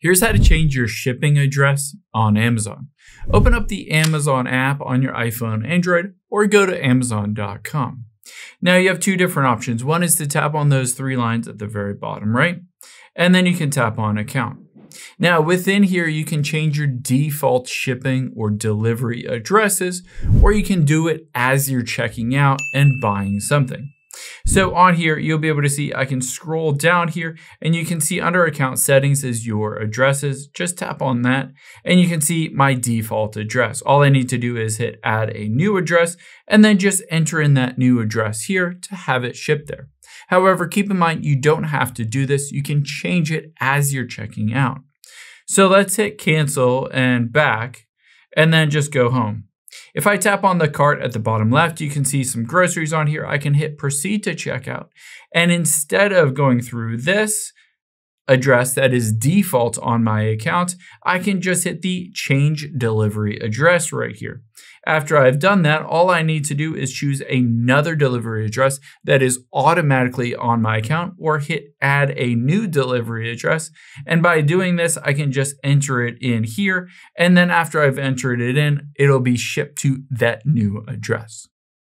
Here's how to change your shipping address on Amazon. Open up the Amazon app on your iPhone, Android, or go to Amazon.com. Now you have two different options. One is to tap on those three lines at the very bottom right, and then you can tap on account. Now within here, you can change your default shipping or delivery addresses, or you can do it as you're checking out and buying something. So on here, you'll be able to see, I can scroll down here and you can see under account settings is your addresses. Just tap on that and you can see my default address. All I need to do is hit add a new address and then just enter in that new address here to have it shipped there. However, keep in mind, you don't have to do this. You can change it as you're checking out. So let's hit cancel and back and then just go home. If I tap on the cart at the bottom left, you can see some groceries on here. I can hit proceed to checkout. And instead of going through this address that is default on my account, I can just hit the change delivery address right here. After I've done that, all I need to do is choose another delivery address that is automatically on my account or hit add a new delivery address. And by doing this, I can just enter it in here. And then after I've entered it in, it'll be shipped to that new address.